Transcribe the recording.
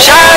Shout